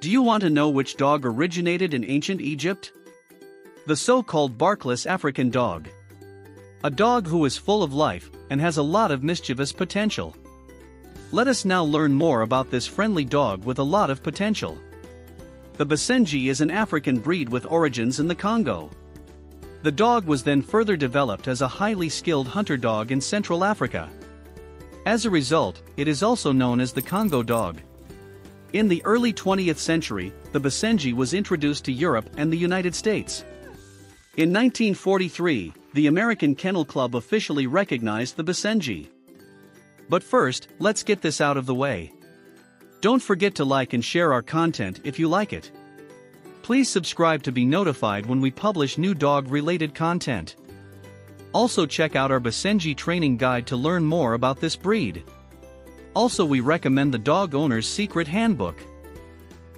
Do you want to know which dog originated in ancient Egypt? The so-called barkless African dog. A dog who is full of life and has a lot of mischievous potential. Let us now learn more about this friendly dog with a lot of potential. The Basenji is an African breed with origins in the Congo. The dog was then further developed as a highly skilled hunter dog in Central Africa. As a result, it is also known as the Congo dog. In the early 20th century, the Basenji was introduced to Europe and the United States. In 1943, the American Kennel Club officially recognized the Basenji. But first, let's get this out of the way. Don't forget to like and share our content if you like it. Please subscribe to be notified when we publish new dog-related content. Also check out our Basenji training guide to learn more about this breed. Also we recommend the Dog Owner's Secret Handbook.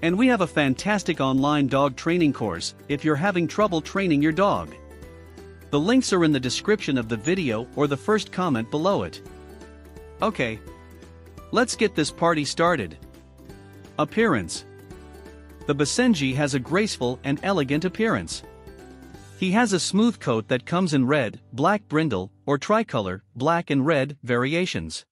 And we have a fantastic online dog training course if you're having trouble training your dog. The links are in the description of the video or the first comment below it. Okay. Let's get this party started. Appearance The Basenji has a graceful and elegant appearance. He has a smooth coat that comes in red, black brindle, or tricolor, black and red, variations.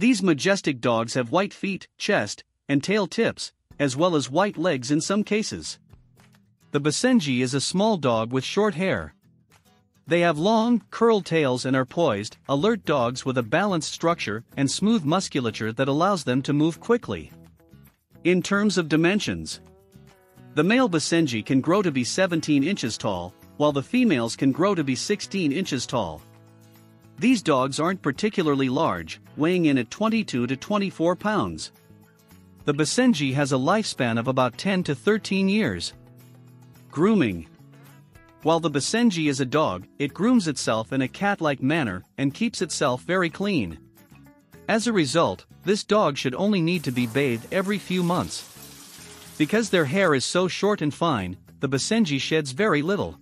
These majestic dogs have white feet, chest, and tail tips, as well as white legs in some cases. The Basenji is a small dog with short hair. They have long, curled tails and are poised, alert dogs with a balanced structure and smooth musculature that allows them to move quickly. In terms of dimensions, the male Basenji can grow to be 17 inches tall, while the females can grow to be 16 inches tall. These dogs aren't particularly large, weighing in at 22 to 24 pounds. The Basenji has a lifespan of about 10 to 13 years. Grooming While the Basenji is a dog, it grooms itself in a cat-like manner and keeps itself very clean. As a result, this dog should only need to be bathed every few months. Because their hair is so short and fine, the Basenji sheds very little.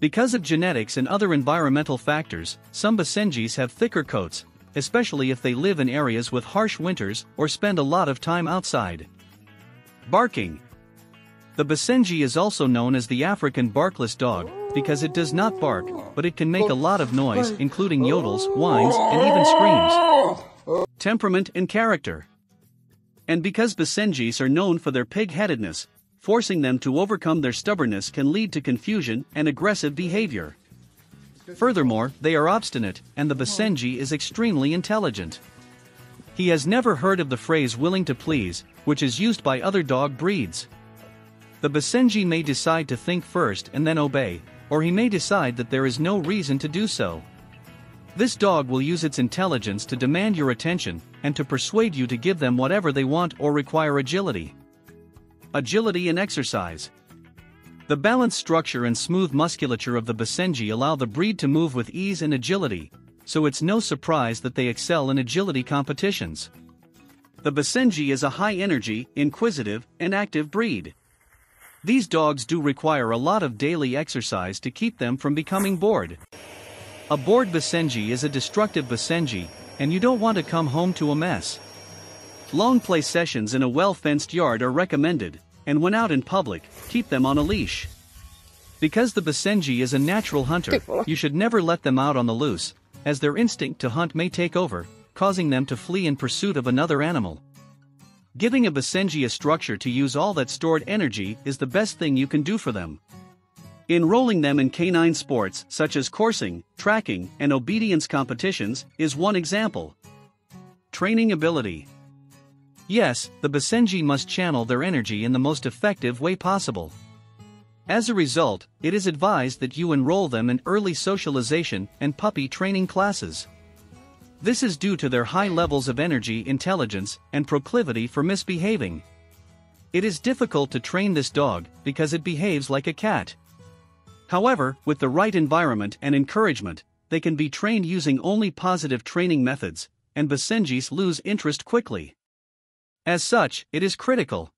Because of genetics and other environmental factors, some Basenjis have thicker coats, especially if they live in areas with harsh winters or spend a lot of time outside. Barking The Basenji is also known as the African barkless dog because it does not bark, but it can make a lot of noise, including yodels, whines, and even screams. Temperament and character. And because Basenjis are known for their pig-headedness, forcing them to overcome their stubbornness can lead to confusion and aggressive behavior. Furthermore, they are obstinate, and the Basenji is extremely intelligent. He has never heard of the phrase willing to please, which is used by other dog breeds. The Basenji may decide to think first and then obey, or he may decide that there is no reason to do so. This dog will use its intelligence to demand your attention and to persuade you to give them whatever they want or require agility. Agility and exercise. The balanced structure and smooth musculature of the Basenji allow the breed to move with ease and agility, so it's no surprise that they excel in agility competitions. The Basenji is a high-energy, inquisitive, and active breed. These dogs do require a lot of daily exercise to keep them from becoming bored. A bored Basenji is a destructive Basenji, and you don't want to come home to a mess. Long play sessions in a well-fenced yard are recommended, and when out in public, keep them on a leash. Because the Basenji is a natural hunter, you should never let them out on the loose, as their instinct to hunt may take over, causing them to flee in pursuit of another animal. Giving a Basenji a structure to use all that stored energy is the best thing you can do for them. Enrolling them in canine sports such as coursing, tracking, and obedience competitions is one example. Training ability. Yes, the Basenji must channel their energy in the most effective way possible. As a result, it is advised that you enroll them in early socialization and puppy training classes. This is due to their high levels of energy, intelligence, and proclivity for misbehaving. It is difficult to train this dog because it behaves like a cat. However, with the right environment and encouragement, they can be trained using only positive training methods, and Basenjis lose interest quickly. As such, it is critical.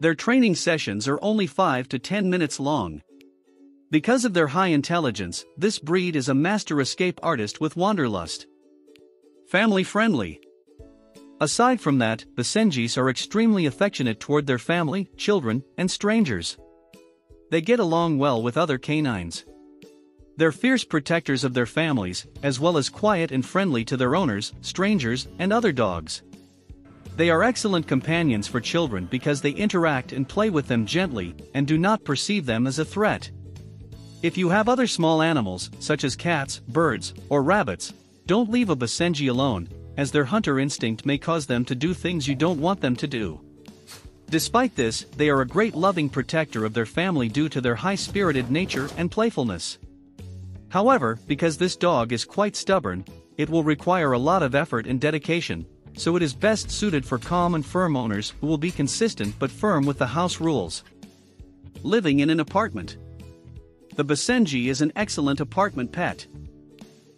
Their training sessions are only 5 to 10 minutes long. Because of their high intelligence, this breed is a master escape artist with wanderlust. Family friendly. Aside from that, Basenjis are extremely affectionate toward their family, children, and strangers. They get along well with other canines. They're fierce protectors of their families, as well as quiet and friendly to their owners, strangers, and other dogs. They are excellent companions for children because they interact and play with them gently and do not perceive them as a threat. If you have other small animals, such as cats, birds, or rabbits, don't leave a Basenji alone, as their hunter instinct may cause them to do things you don't want them to do. Despite this, they are a great loving protector of their family due to their high spirited nature and playfulness. However, because this dog is quite stubborn, it will require a lot of effort and dedication, so it is best suited for calm and firm owners who will be consistent but firm with the house rules. Living in an apartment. The Basenji is an excellent apartment pet.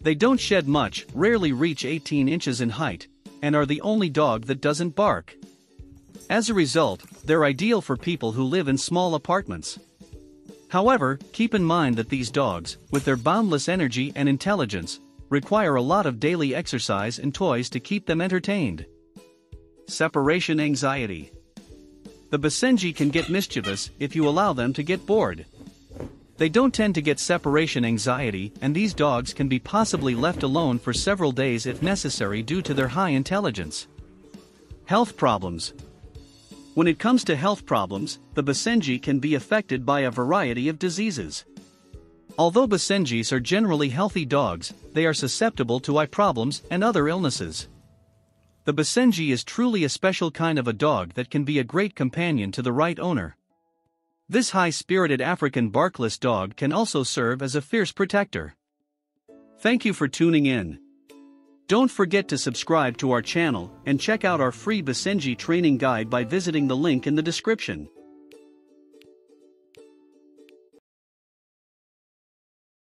They don't shed much, rarely reach 18 inches in height, and are the only dog that doesn't bark. As a result, they're ideal for people who live in small apartments. However, keep in mind that these dogs, with their boundless energy and intelligence, require a lot of daily exercise and toys to keep them entertained. Separation anxiety. The Basenji can get mischievous if you allow them to get bored. They don't tend to get separation anxiety, and these dogs can be possibly left alone for several days if necessary due to their high intelligence. Health problems. When it comes to health problems, the Basenji can be affected by a variety of diseases. Although Basenjis are generally healthy dogs, they are susceptible to eye problems and other illnesses. The Basenji is truly a special kind of a dog that can be a great companion to the right owner. This high-spirited African barkless dog can also serve as a fierce protector. Thank you for tuning in. Don't forget to subscribe to our channel and check out our free Basenji training guide by visiting the link in the description.